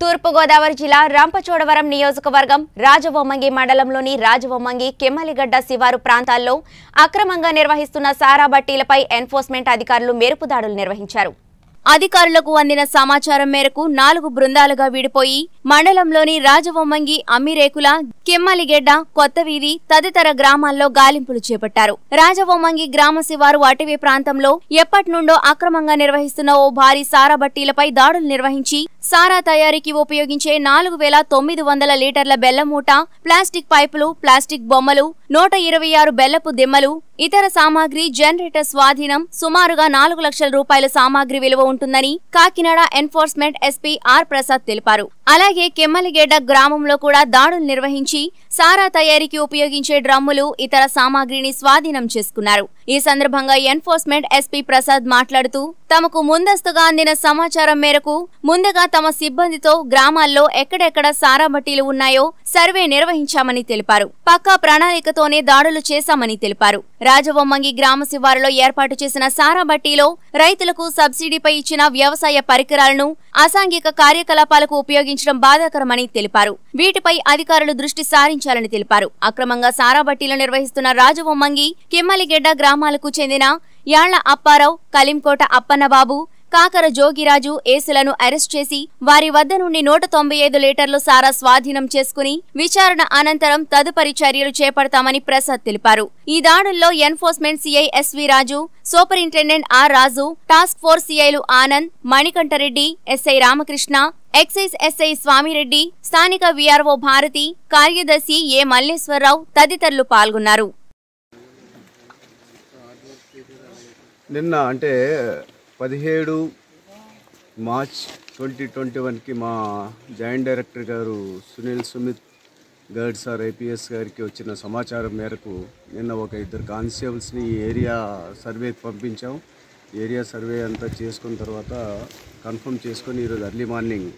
తూర్పుగోదావరి జిల్లా రంపచోడవరం నియోజకవర్గం రాజవొమ్మంగి మండలంలోని రాజవొమ్మంగి కెమ్మలిగడ్డ శివారు ప్రాంతాల్లో అక్రమంగా నిర్వహిస్తున్న సారా బట్టీలపై ఎన్ఫోర్స్మెంట్ అధికారులు మెరుపు దాడులు నిర్వహించారు. అధికారులకు అందిన సమాచారం మేరకు నాలుగు బృందాలుగా విడిపోయి మండలంలోని రాజవొమ్మంగి అమ్మిరేకుల కెమ్మలిగెడ్డ కొత్తవీధి తదితర గ్రామాల్లో గాలింపులు చేపట్టారు. రాజవొమ్మంగి గ్రామ శివారు అటవీ ప్రాంతంలో ఎప్పటి నుండో అక్రమంగా నిర్వహిస్తున్న ఓ భారీ సారా బట్టీలపై దాడులు నిర్వహించి సారా తయారీకి ఉపయోగించే నాలుగు వేల తొమ్మిది వందల లీటర్ల బెల్లం మూట ప్లాస్టిక్ పైపులు ప్లాస్టిక్ బొమ్మలు నూట ఇరవై ఆరు బెల్లపు దిమ్మలు ఇతర సామాగ్రి జనరేటర్ స్వాధీనం సుమారుగా నాలుగు లక్షల రూపాయల సామాగ్రి విలువ ఉంటుందని Kakinada enforcement SP R Prasad తెలిపారు. అలాగే కెమ్మలిగేడ గ్రామంలో కూడా దాడులు నిర్వహించి సారా తయారీకి ఉపయోగించే డ్రమ్ములు ఇతర సామాగ్రిని స్వాధీనం చేసుకున్నారు. ఈ సందర్భంగా ఎన్ఫోర్స్మెంట్ ఎస్పీ ప్రసాద్ మాట్లాడుతూ తమకు ముందస్తుగా అందిన సమాచారం మేరకు ముందుగా తమ సిబ్బందితో గ్రామాల్లో ఎక్కడెక్కడ సారా బట్టీలు ఉన్నాయో సర్వే నిర్వహించామని తెలిపారు. పక్కా ప్రణాళికతోనే దాడులు చేశామని తెలిపారు. రాజవొమ్మంగి గ్రామ శివారులో ఏర్పాటు చేసిన సారా బట్టీలో రైతులకు సబ్సిడీపై ఇచ్చిన వ్యవసాయ పరికరాలను అసాంఘిక కార్యకలాపాలకు ఉపయోగించడం బాధాకరమని తెలిపారు. వీటిపై అధికారులు దృష్టి సారించాలని తెలిపారు. అక్రమంగా సారా బట్టీలు నిర్వహిస్తున్న రాజవొమ్మంగి కిమ్మలిగెడ్డ గ్రామాలకు చెందిన యాళ్ళ అప్పారావు కలింకోట అప్పన్నబాబు కాకర జోగిరాజు ఏసులను అరెస్ట్ చేసి వారి వద్ద నుండి నూట తొంభై ఐదు లీటర్లు సారా స్వాధీనం చేసుకుని విచారణ అనంతరం తదుపరి చర్యలు చేపడతామని ప్రసాద్ తెలిపారు. ఈ దాడుల్లో enforcement CI SV Raju superintendent R Raju task force సిఐలు Anand Manikanta Reddy SI Ramakrishna excise SI Swami Reddy స్థానిక విఆర్ఓ భారతి కార్యదర్శి ఏ మల్లేశ్వరరావు తదితరులు పాల్గొన్నారు. నిన్న అంటే పదిహేడు మార్చ్ ట్వంటీ ట్వంటీ వన్కి మా జాయింట్ డైరెక్టర్ గారు సునీల్ సుమిత్ గర్డ్ సార్ ఐపీఎస్ గారికి వచ్చిన సమాచారం మేరకు నిన్న ఒక ఇద్దరు కానిస్టేబుల్స్ని ఈ ఏరియా సర్వేకి పంపించాం. ఏరియా సర్వే అంతా చేసుకున్న తర్వాత కన్ఫర్మ్ చేసుకొని ఈరోజు ఎర్లీ మార్నింగ్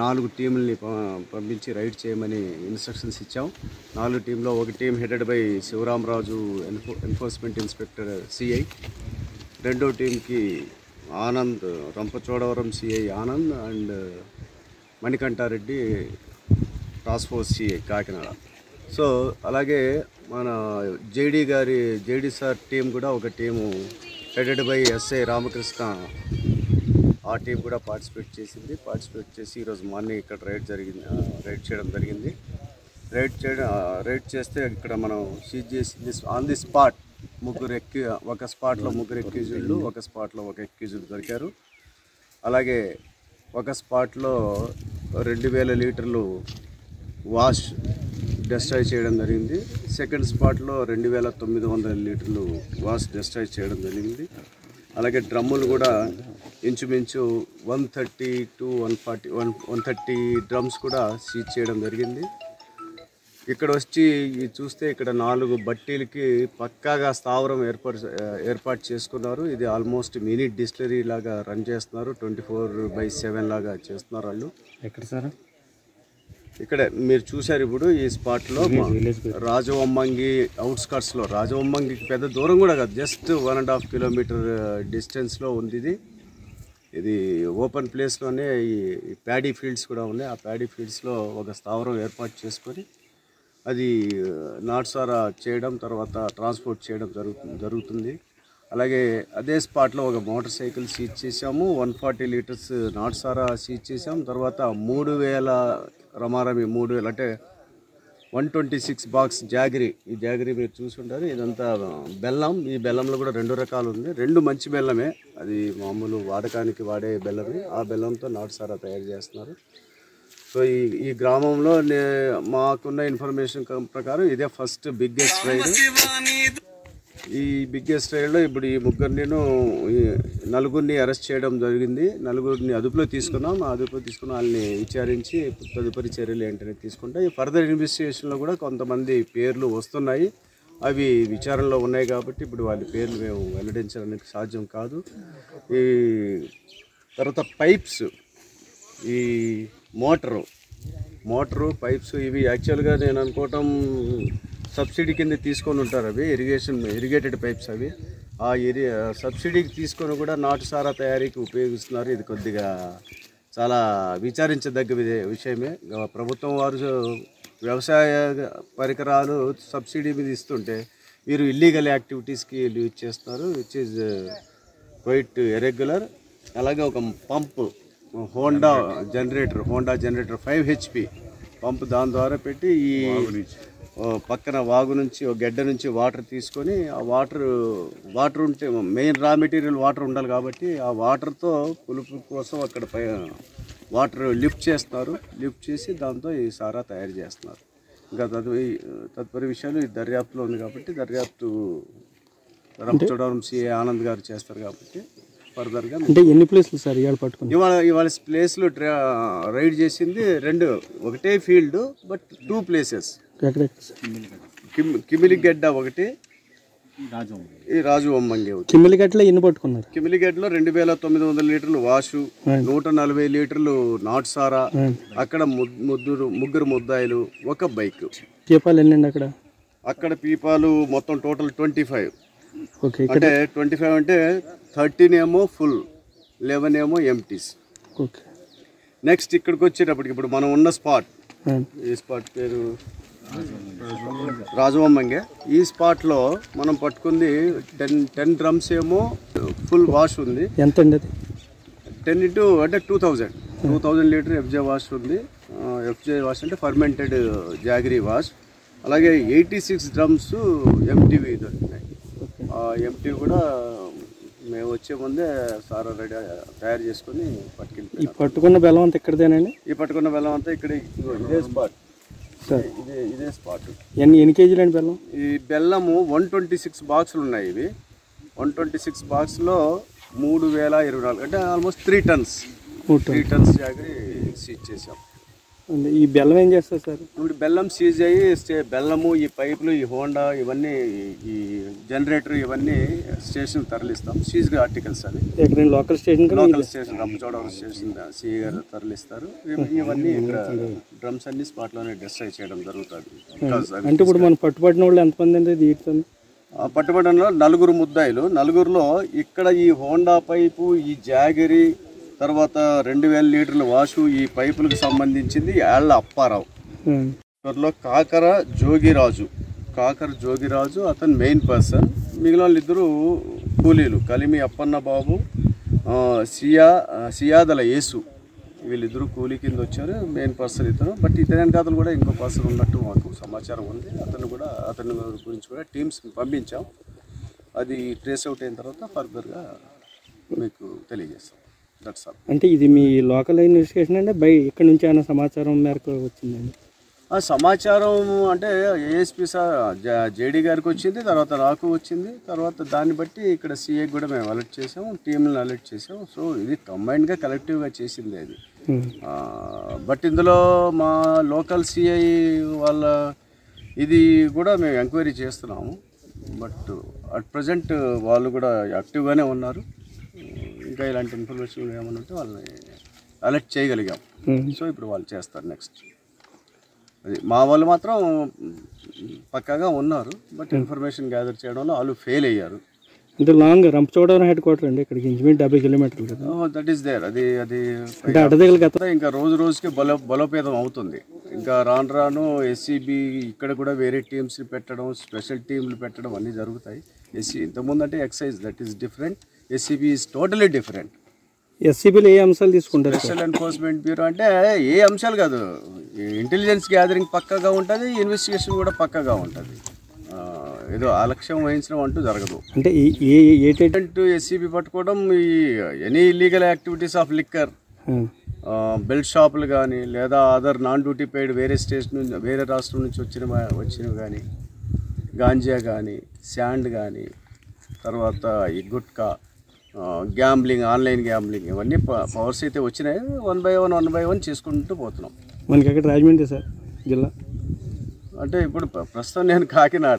నాలుగు టీముల్ని పంపించి రైడ్ చేయమని ఇన్స్ట్రక్షన్స్ ఇచ్చాం. నాలుగు టీంలో ఒక టీం హెడెడ్ బై శివరామరాజు ఎన్ఫో ఎన్ఫోర్స్మెంట్ ఇన్స్పెక్టర్ సిఐ. రెండో టీంకి Anand Rampachodavaram CI Anand and Manikanta Reddy task force CI Kakinada. So అలాగే మన జేడీ గారి జేడీ సార్ టీం కూడా ఒక team headed by SI Ramakrishna. ఆ టీం కూడా పార్టిసిపేట్ చేసింది. పార్టిసిపేట్ చేసి ఈరోజు మార్నింగ్ ఇక్కడ రైడ్ జరిగింది రైడ్ చేయడం జరిగింది. రైడ్ చేయడం రైడ్ చేస్తే ఇక్కడ మనం సీజ్ చేసింది ఆన్ ది స్పాట్ ముగ్గురు ఎక్కి ఒక స్పాట్లో ముగ్గురు ఎక్యూజులు ఒక స్పాట్లో ఒక ఎక్యూజులు దొరికారు. అలాగే ఒక స్పాట్లో రెండు వేల లీటర్లు వాష్ డెస్ట్రాయ్ చేయడం జరిగింది. సెకండ్ స్పాట్లో రెండు వేల తొమ్మిది వందల లీటర్లు వాష్ డెస్ట్రాయ్ చేయడం జరిగింది. అలాగే డ్రమ్ములు కూడా ఇంచుమించు one thirty to one forty one one thirty drums కూడా సీజ్ చేయడం జరిగింది. ఇక్కడ వచ్చి చూస్తే ఇక్కడ నాలుగు బట్టీలకి పక్కాగా స్థావరం ఏర్పాటు ఏర్పాటు చేసుకున్నారు. ఇది ఆల్మోస్ట్ మినీ డిస్టిలరీ లాగా రన్ చేస్తున్నారు. ట్వంటీ ఫోర్ బై సెవెన్ లాగా చేస్తున్నారు వాళ్ళు. ఎక్కడ సార్? ఇక్కడ మీరు చూశారు ఇప్పుడు ఈ స్పాట్లో రాజవొమ్మంగి అవుట్స్కట్స్లో రాజవొమ్మంగికి పెద్ద దూరం కూడా కాదు. Just one and half kilometre డిస్టెన్స్లో ఉంది ఇది. ఇది ఓపెన్ ప్లేస్లోనే ఈ ప్యాడీ ఫీల్డ్స్ కూడా ఉన్నాయి. ఆ ప్యాడీ ఫీల్డ్స్లో ఒక స్థావరం ఏర్పాటు చేసుకొని అది నాట్సారా చేయడం తర్వాత ట్రాన్స్పోర్ట్ చేయడం జరుగుతుంది జరుగుతుంది. అలాగే అదే స్పాట్లో ఒక మోటార్ సైకిల్ సీజ్ చేసాము వన్ ఫార్టీ లీటర్స్ నాట్సారా సీజ్ చేసాం తర్వాత మూడు వేల రమారమి మూడు వేలు అంటే వన్ ట్వంటీ సిక్స్ బాక్స్ జాగిరి. ఈ జాగిరి మీరు చూసుంటారు. ఇదంతా బెల్లం. ఈ బెల్లంలో కూడా రెండు రకాలు ఉంది. రెండు మంచి బెల్లమే. అది మామూలు వాడకానికి వాడే బెల్లమే. ఆ బెల్లంతో నాటుసారా తయారు చేస్తున్నారు. సో ఈ ఈ గ్రామంలో నే మాకున్న ఇన్ఫర్మేషన్ కం- ప్రకారం ఇదే ఫస్ట్ బిగ్గెస్ట్ రైడ్ ఈ బిగ్గెస్ట్ రైడ్లో ఇప్పుడు ఈ ముగ్గురిని నలుగురిని అరెస్ట్ చేయడం జరిగింది. నలుగురిని అదుపులో తీసుకున్నాం. ఆ అదుపులో తీసుకున్న వాళ్ళని విచారించి తదుపరి చర్యలు ఏంటనే తీసుకుంటాం ఈ ఫర్దర్ ఇన్వెస్టిగేషన్లో కూడా కొంతమంది పేర్లు వస్తున్నాయి. అవి విచారణలో ఉన్నాయి కాబట్టి ఇప్పుడు వాళ్ళ పేర్లు మేము వెల్లడించడానికి సాధ్యం కాదు. ఈ తర్వాత పైప్స్ ఈ మోటరు. మోటరు పైప్స్ ఇవి యాక్చువల్గా నేను అనుకోవటం సబ్సిడీ కింద తీసుకొని ఉంటారు అవి ఇరిగేషన్ ఇరిగేటెడ్ పైప్స్ అవి. ఆ ఇరి సబ్సిడీకి తీసుకొని కూడా నాటు సారా తయారీకి ఉపయోగిస్తున్నారు. ఇది కొద్దిగా చాలా విచారించదగ్గ విషయమే. ప్రభుత్వం వారు వ్యవసాయ పరికరాలు సబ్సిడీ మీద ఇస్తుంటే వీరు ఇల్లీగల్ యాక్టివిటీస్కి యూజ్ చేస్తున్నారు విచ్ ఈజ్ క్వైట్ ఇరెగ్యులర్ అలాగే ఒక pump Honda generator Honda generator five HP pump దాని ద్వారా పెట్టి ఈ పక్కన వాగు నుంచి ఒక గడ్డ నుంచి వాటర్ తీసుకొని ఆ వాటర్ వాటర్ ఉంటే మెయిన్ రా మెటీరియల్ వాటర్ ఉండాలి కాబట్టి ఆ వాటర్తో పులుపు కోసం అక్కడ పై వాటర్ లిఫ్ట్ చేస్తున్నారు లిఫ్ట్ చేసి దాంతో ఈ సారా తయారు చేస్తున్నారు. ఇంకా తదుపరి తదుపరి విషయాలు ఈ దర్యాప్తులో ఉంది కాబట్టి దర్యాప్తు రంపచోడవరం సిఏ ఆనంద్ గారు చేస్తారు కాబట్టి ఫర్దర్గా అంటే ఎన్ని ప్లేస్లు సార్ ఇవాళ పట్టుకుని ఇవాళ ఇవాళ ప్లేస్లో రైడ్ చేసింది రెండు ఒకటే ఫీల్డ్ బట్ టూ ప్లేసెస్. కిమిలిగడ్డ ఒకటి ఈ రాజు బొమ్మంగి కిమ్మిలిగట్లో ఎన్ని పట్టుకున్నారు? కిమిలిగడ్డలో రెండు వేల తొమ్మిది వందల లీటర్లు వాషు నూట నలభై లీటర్లు నాటు సారా అక్కడ ముద్- ముగ్గురు ముద్దాయిలు ఒక బైక్. దీపాలు ఎన్ని అక్కడ? అక్కడ పీపాలు మొత్తం టోటల్ ట్వంటీ ఫైవ్. అంటే ట్వంటీ ఫైవ్ అంటే థర్టీన్ ఏమో ఫుల్ లెవెన్ ఏమో ఎంటీస్. ఓకే. నెక్స్ట్ ఇక్కడికి వచ్చేటప్పటికి ఇప్పుడు మనం ఉన్న స్పాట్ ఆ, ఈ స్పాట్ పేరు రాజవమ్మంగే ఈ స్పాట్లో మనం పట్టుకుంది టెన్ టెన్ డ్రమ్స్ ఏమో ఫుల్ వాష్ ఉంది. ఎంత అండి అది? టెన్ ఇంటూ అంటే two thousand. Two thousand litre FJ wash ఉంది. ఎఫ్జే వాష్ అంటే ఫర్మెంటెడ్ జాగరీ వాష్. అలాగే ఎయిటీ సిక్స్ డ్రమ్స్ ఎంటీవీ దొరికినాయి ఆ ఎంటీ కూడా మేము వచ్చే ముందే సారా రెడీ తయారు చేసుకొని ఈ పట్టుకెళ్ళిపోయాం పట్టుకున్న బెల్లం అంతా ఇక్కడదేనండి? ఈ పట్టుకున్న బెల్లం అంతా ఇక్కడ ఇదే స్పాట్ సార్. ఇదే ఇదే స్పాట్ ఎన్ని ఎన్ని కేజీలు అండి బెల్లం? ఈ బెల్లము వన్ ట్వంటీ సిక్స్ బాక్సులు ఉన్నాయి ఇవి. వన్ ట్వంటీ సిక్స్ బాక్స్లో మూడు వేల ఇరవై నాలుగు అంటే almost three tons three tons jaggery seize చేసాం. ఈ బెల్లం ఏం చేస్తారు సార్? ఇప్పుడు బెల్లం సీజ్ అయ్యి బెల్లము ఈ పైపులు ఈ హోండా ఇవన్నీ ఈ- జనరేటర్ ఇవన్నీ స్టేషన్ తరలిస్తాం. సీజ్ ఆర్టికల్స్ అవి. ఎక్కడ local station local station Rampachodavaram station CE గారు తరలిస్తారు. ఇవి- ఇవన్నీ ఇక్కడ డ్రమ్స్ అన్ని స్పాట్లోనే డిస్ట్రాయ్ చేయడం జరుగుతుంది. అంటే ఇప్పుడు మనం పట్టుబడిన వాళ్ళు ఎంతమంది అండి దీంతో ఆ పట్టుబడంలో నలుగురు ముద్దాయిలు. నలుగురిలో ఇక్కడ ఈ హోండా పైపు ఈ జాగిరి తర్వాత రెండు వేల లీటర్ల వాషు ఈ పైపులకు సంబంధించింది యాళ్ళ అప్పారావు. త్వరలో కాకర జోగిరాజు. కాకర జోగిరాజు అతను మెయిన్ పర్సన్. మిగిలిన వాళ్ళిద్దరూ కూలీలు. కలిమి అప్పన్న బాబు సియా సియాదల యేసు. వీళ్ళిద్దరూ కూలీ కింద వచ్చారు మెయిన్ పర్సన్ ఇతను. బట్ ఇతని వెనకాతలు కూడా ఇంకో పర్సన్ ఉన్నట్టు మాకు సమాచారం ఉంది. అతను కూడా అతని గురించి కూడా టీమ్స్ పంపించాం. అది ట్రేస్ అవుట్ అయిన తర్వాత ఫర్దర్గా మీకు తెలియజేస్తాం. దట్స్ ఆల్ అంటే ఇది మీ లోకల్ ఇన్వెస్టిగేషన్ అంటే బై ఇక్కడ నుంచి ఏమైనా సమాచారం మేరకు వచ్చిందండి? ఆ సమాచారం అంటే ఏఎస్పి సార్ జేడీ గారికి వచ్చింది తర్వాత నాకు వచ్చింది తర్వాత దాన్ని బట్టి ఇక్కడ సీఏ కూడా మేము అలర్ట్ చేసాము టీంలను అలర్ట్ చేసాము. సో ఇది కంబైన్డ్గా కలెక్టివ్గా చేసింది అది బట్ ఇందులో మా లోకల్ సిఐ వాళ్ళ ఇది కూడా మేము ఎంక్వైరీ చేస్తున్నాము. బట్ అట్ ప్రజెంట్ వాళ్ళు కూడా యాక్టివ్గానే ఉన్నారు. ఇంకా ఇలాంటి ఇన్ఫర్మేషన్ ఏమైనా ఉంటే వాళ్ళని అలర్ట్ చేయగలిగాం. సో ఇప్పుడు వాళ్ళు చేస్తారు నెక్స్ట్ అది మా వాళ్ళు మాత్రం పక్కాగా ఉన్నారు బట్ ఇన్ఫర్మేషన్ గ్యాదర్ చేయడంలో వాళ్ళు ఫెయిల్ అయ్యారు. అంటే లాంగ్ రంపచోడవరం హెడ్ క్వార్టర్ అండి ఇక్కడికి ఇంచుమించు డెబ్బై కిలోమీటర్లు కదా. దట్ ఈస్ దేర్ అది అది అంటే ఇంకా రోజు రోజుకి బలో బలోపేతం అవుతుంది. ఇంకా రాను రాను ఎస్సీబీ ఇక్కడ కూడా వేరే టీమ్స్ పెట్టడం స్పెషల్ టీంలు పెట్టడం అన్నీ జరుగుతాయి. ఎస్సీ ఇంతకుముందు అంటే excise that is different SCB is totally different ఎస్సీబీలో ఏ అంశాలు తీసుకుంటారు స్పెషల్ ఎన్ఫోర్స్మెంట్ బ్యూరో అంటే ఏ అంశాలు కాదు. ఇంటెలిజెన్స్ గ్యాదరింగ్ పక్కగా ఉంటుంది ఇన్వెస్టిగేషన్ కూడా పక్కగా ఉంటుంది. ఆ, ఏదో అలక్ష్యం వహించడం అంటూ జరగదు. అంటే ఏటేట ఎస్సీబీ పట్టుకోవడం ఈ any illegal activities of liquor belt షాపులు కానీ లేదా అదర్ నాన్ డ్యూటీ పెయిడ్ వేరే స్టేట్ నుంచి వేరే రాష్ట్రం నుంచి వచ్చిన వచ్చినవి కానీ గాంజా కానీ శాండ్ కానీ తర్వాత ఈ గుట్కా గ్యాంబ్లింగ్ ఆన్లైన్ గ్యాంబ్లింగ్ ఇవన్నీ పవర్స్ అయితే వచ్చినాయి. One by one one by one చేసుకుంటూ పోతున్నాం. మనకి అక్కడ రాజమండ్రి సార్ జిల్లా. అంటే ఇప్పుడు ప్ర- ప్రస్తుతం నేను కాకినాడ.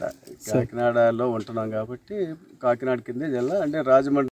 కాకినాడలో ఉంటున్నాం కాబట్టి కాకినాడ కిందే జిల్లా. అంటే రాజమండ్రి